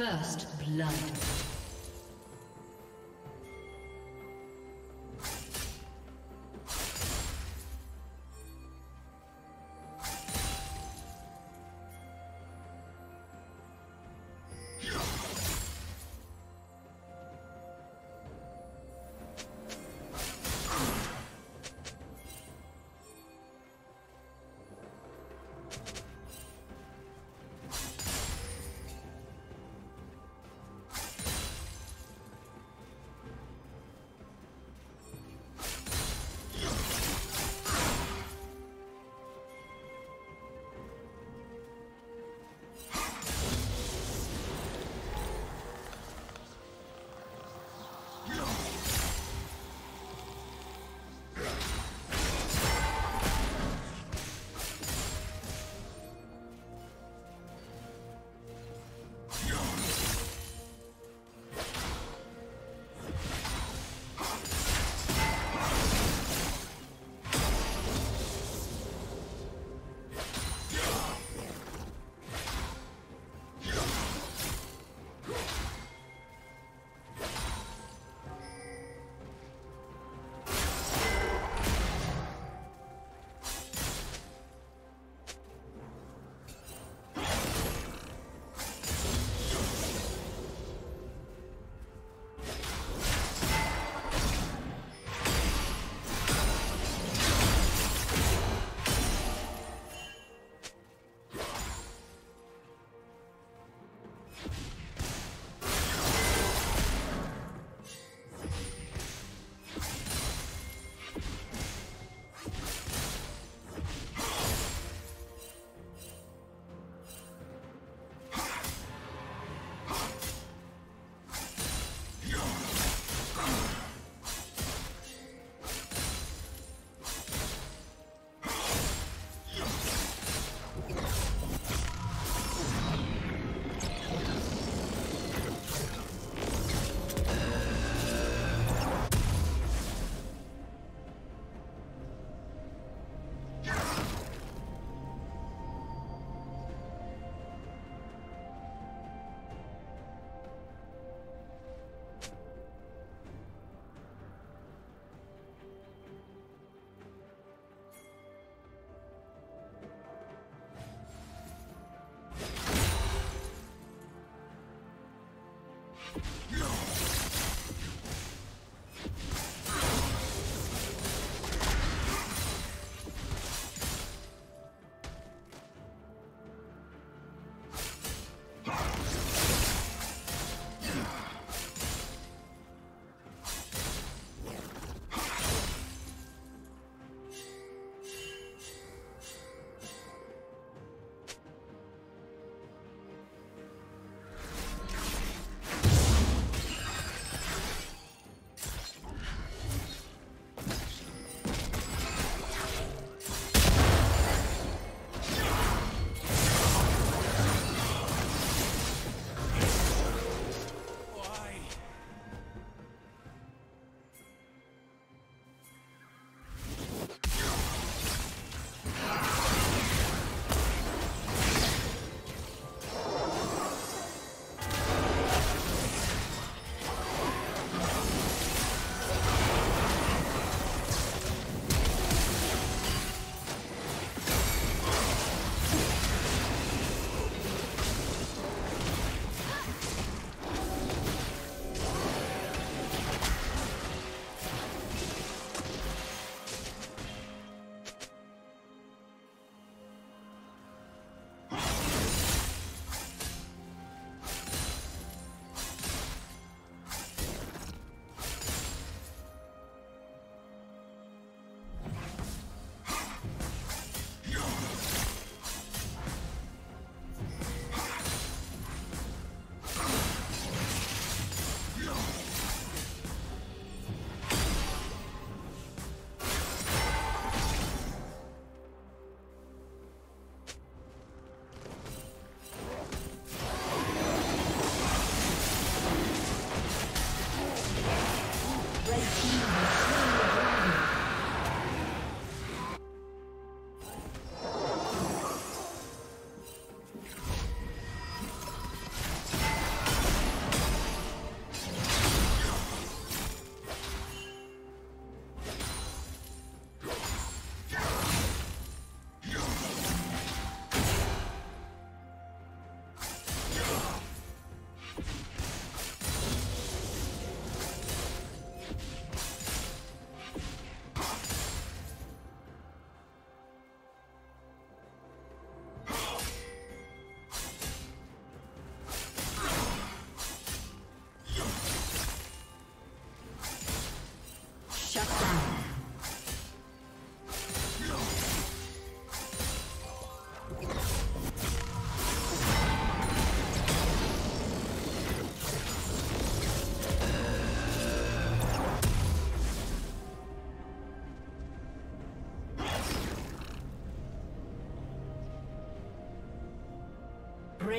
First blood.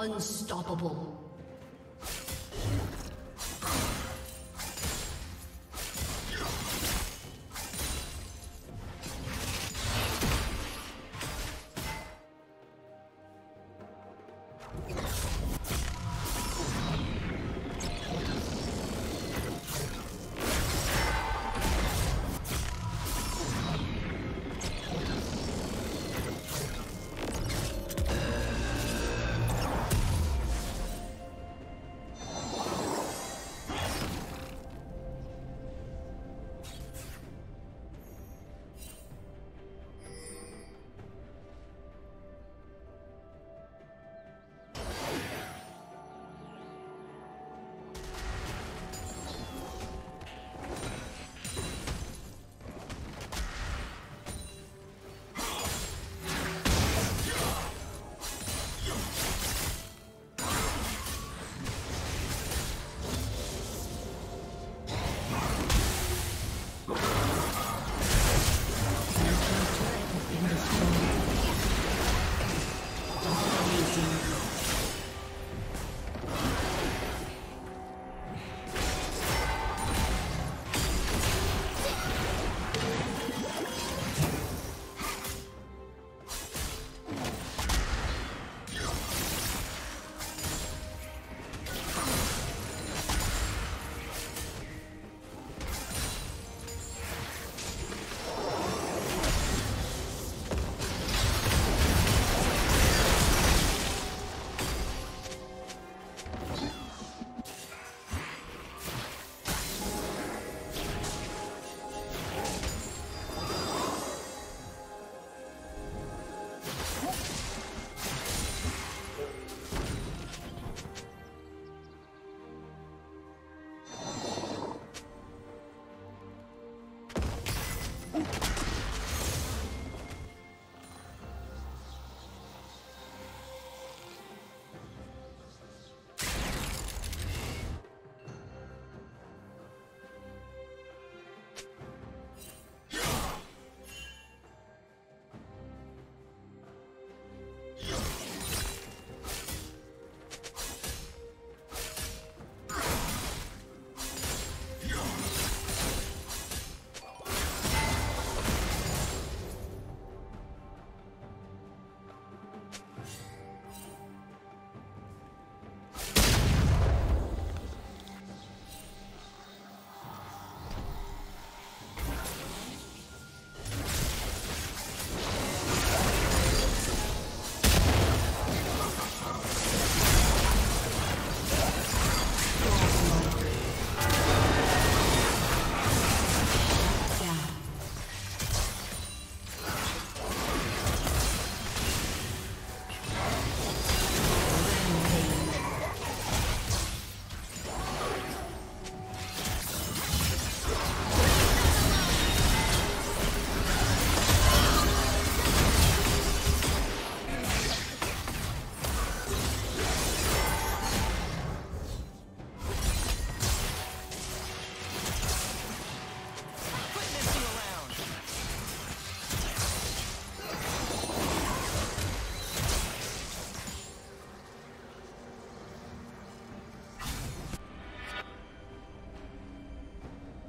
Unstoppable.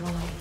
Buralar.